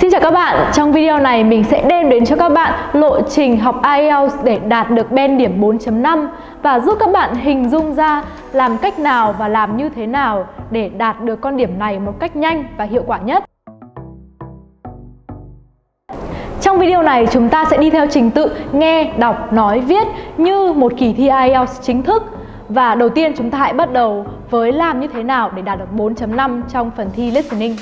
Xin chào các bạn, trong video này mình sẽ đem đến cho các bạn lộ trình học IELTS để đạt được band điểm 4.5 và giúp các bạn hình dung ra làm cách nào và làm như thế nào để đạt được con điểm này một cách nhanh và hiệu quả nhất. Trong video này chúng ta sẽ đi theo trình tự nghe, đọc, nói, viết như một kỳ thi IELTS chính thức và đầu tiên chúng ta hãy bắt đầu với làm như thế nào để đạt được 4.5 trong phần thi listening.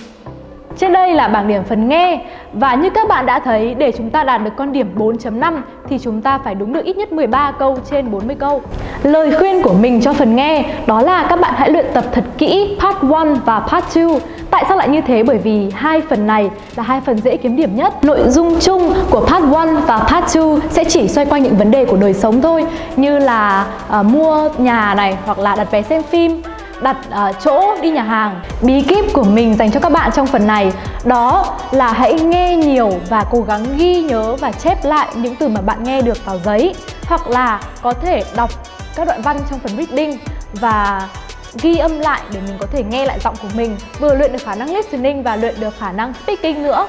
Trên đây là bảng điểm phần nghe và như các bạn đã thấy để chúng ta đạt được con điểm 4.5 thì chúng ta phải đúng được ít nhất 13 câu trên 40 câu. Lời khuyên của mình cho phần nghe đó là các bạn hãy luyện tập thật kỹ part 1 và part 2. Tại sao lại như thế? Bởi vì hai phần này là hai phần dễ kiếm điểm nhất. Nội dung chung của part 1 và part 2 sẽ chỉ xoay quanh những vấn đề của đời sống thôi như là uh, mua nhà này hoặc là đặt vé xem phim đặt uh, chỗ đi nhà hàng bí kíp của mình dành cho các bạn trong phần này. Đó là hãy nghe nhiều và cố gắng ghi nhớ và chép lại những từ mà bạn nghe được vào giấy. Hoặc là có thể đọc các đoạn văn trong phần reading và ghi âm lại để mình có thể nghe lại giọng của mình. Vừa luyện được khả năng listening và luyện được khả năng speaking nữa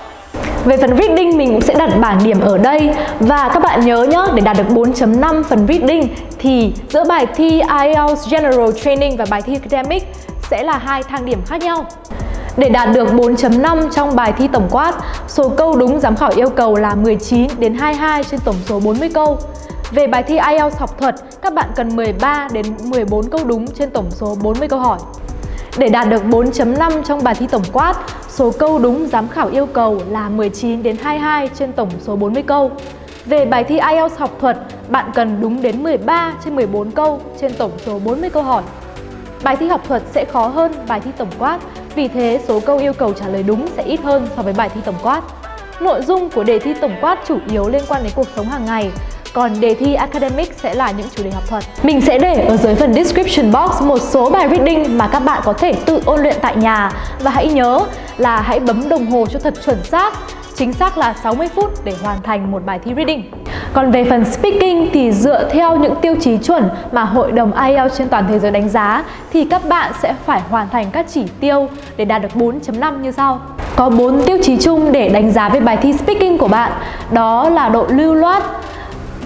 về phần reading mình cũng sẽ đặt bảng điểm ở đây và các bạn nhớ nhé để đạt được 4.5 phần reading thì giữa bài thi IELTS General Training và bài thi Academic sẽ là hai thang điểm khác nhau. Để đạt được 4.5 trong bài thi tổng quát, số câu đúng giám khảo yêu cầu là 19 đến 22 trên tổng số 40 câu. Về bài thi IELTS học thuật, các bạn cần 13 đến 14 câu đúng trên tổng số 40 câu hỏi. Để đạt được 4.5 trong bài thi tổng quát, số câu đúng giám khảo yêu cầu là 19 đến 22 trên tổng số 40 câu. Về bài thi IELTS học thuật, bạn cần đúng đến 13 trên 14 câu trên tổng số 40 câu hỏi. Bài thi học thuật sẽ khó hơn bài thi tổng quát, vì thế số câu yêu cầu trả lời đúng sẽ ít hơn so với bài thi tổng quát. Nội dung của đề thi tổng quát chủ yếu liên quan đến cuộc sống hàng ngày, còn đề thi academic sẽ là những chủ đề học thuật. Mình sẽ để ở dưới phần description box một số bài reading mà các bạn có thể tự ôn luyện tại nhà và hãy nhớ là hãy bấm đồng hồ cho thật chuẩn xác chính xác là 60 phút để hoàn thành một bài thi reading. Còn về phần speaking thì dựa theo những tiêu chí chuẩn mà Hội đồng IELTS trên toàn thế giới đánh giá thì các bạn sẽ phải hoàn thành các chỉ tiêu để đạt được 4.5 như sau. Có 4 tiêu chí chung để đánh giá về bài thi speaking của bạn, đó là độ lưu loát,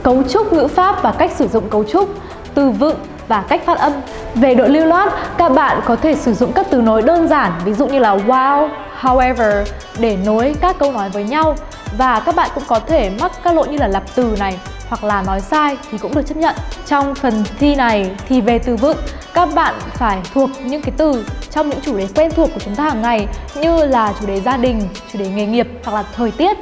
cấu trúc ngữ pháp và cách sử dụng cấu trúc, từ vựng và cách phát âm. Về độ lưu loát, các bạn có thể sử dụng các từ nối đơn giản, ví dụ như là wow, however để nối các câu nói với nhau và các bạn cũng có thể mắc các lỗi như là lặp từ này hoặc là nói sai thì cũng được chấp nhận. Trong phần thi này thì về từ vựng, các bạn phải thuộc những cái từ trong những chủ đề quen thuộc của chúng ta hàng ngày như là chủ đề gia đình, chủ đề nghề nghiệp hoặc là thời tiết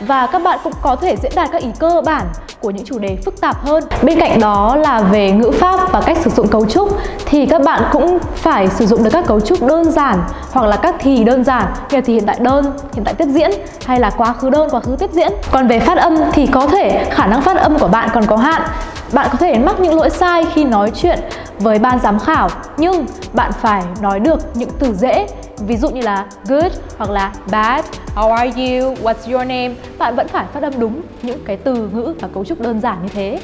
và các bạn cũng có thể diễn đạt các ý cơ bản của những chủ đề phức tạp hơn. Bên cạnh đó là về ngữ pháp và cách sử dụng cấu trúc thì các bạn cũng phải sử dụng được các cấu trúc đơn giản hoặc là các thì đơn giản như thì hiện tại đơn, hiện tại tiếp diễn hay là quá khứ đơn, quá khứ tiếp diễn. Còn về phát âm thì có thể khả năng phát âm của bạn còn có hạn bạn có thể mắc những lỗi sai khi nói chuyện với ban giám khảo nhưng bạn phải nói được những từ dễ ví dụ như là good hoặc là bad. How are you? What's your name? Bạn vẫn phải phát âm đúng những cái từ ngữ và cấu trúc đơn giản như thế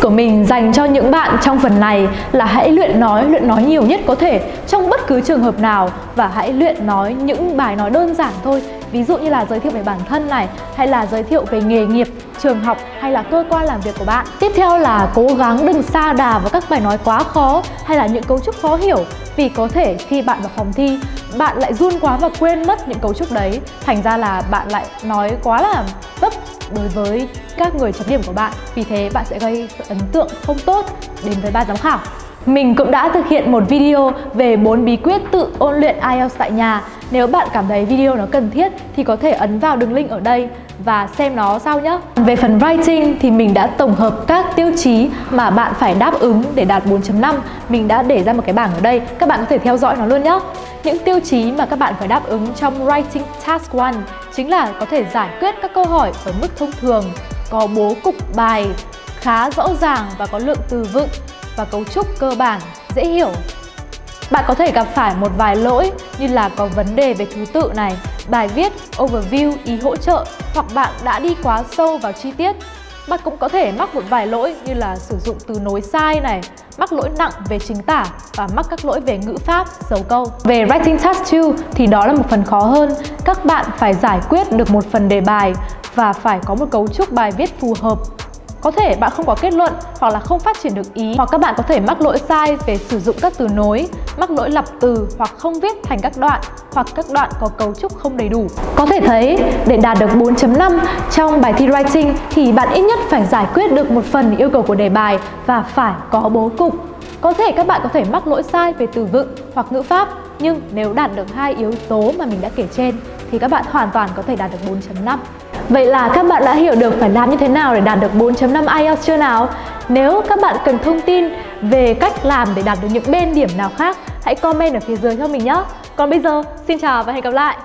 Tips của mình dành cho những bạn trong phần này là hãy luyện nói, luyện nói nhiều nhất có thể trong bất cứ trường hợp nào và hãy luyện nói những bài nói đơn giản thôi. Ví dụ như là giới thiệu về bản thân này hay là giới thiệu về nghề nghiệp, trường học hay là cơ quan làm việc của bạn. Tiếp theo là cố gắng đừng xa đà vào các bài nói quá khó hay là những cấu trúc khó hiểu vì có thể khi bạn vào phòng thi bạn lại run quá và quên mất những cấu trúc đấy thành ra là bạn lại nói quá là vấp đối với các người chấm điểm của bạn vì thế bạn sẽ gây ấn tượng không tốt đến với ban giám khảo mình cũng đã thực hiện một video về 4 bí quyết tự ôn luyện IELTS tại nhà. Nếu bạn cảm thấy video nó cần thiết thì có thể ấn vào đường link ở đây và xem nó sau nhé. Về phần writing thì mình đã tổng hợp các tiêu chí mà bạn phải đáp ứng để đạt 4.5. Mình đã để ra một cái bảng ở đây, các bạn có thể theo dõi nó luôn nhé. Những tiêu chí mà các bạn phải đáp ứng trong Writing Task 1 chính là có thể giải quyết các câu hỏi ở mức thông thường, có bố cục bài khá rõ ràng và có lượng từ vựng và cấu trúc cơ bản, dễ hiểu. Bạn có thể gặp phải một vài lỗi như là có vấn đề về thứ tự này, bài viết, overview, ý hỗ trợ hoặc bạn đã đi quá sâu vào chi tiết bạn cũng có thể mắc một vài lỗi như là sử dụng từ nối sai này, mắc lỗi nặng về chính tả và mắc các lỗi về ngữ pháp, dấu câu. Về Writing Task 2 thì đó là một phần khó hơn. Các bạn phải giải quyết được một phần đề bài và phải có một cấu trúc bài viết phù hợp có thể bạn không có kết luận hoặc là không phát triển được ý hoặc các bạn có thể mắc lỗi sai về sử dụng các từ nối, mắc lỗi lặp từ hoặc không viết thành các đoạn hoặc các đoạn có cấu trúc không đầy đủ. Có thể thấy để đạt được 4.5 trong bài thi writing thì bạn ít nhất phải giải quyết được một phần yêu cầu của đề bài và phải có bố cục. Có thể các bạn có thể mắc lỗi sai về từ vựng hoặc ngữ pháp nhưng nếu đạt được hai yếu tố mà mình đã kể trên thì các bạn hoàn toàn có thể đạt được 4.5. Vậy là các bạn đã hiểu được phải làm như thế nào để đạt được 4.5 IELTS chưa nào? Nếu các bạn cần thông tin về cách làm để đạt được những bên điểm nào khác, hãy comment ở phía dưới cho mình nhé. Còn bây giờ, xin chào và hẹn gặp lại!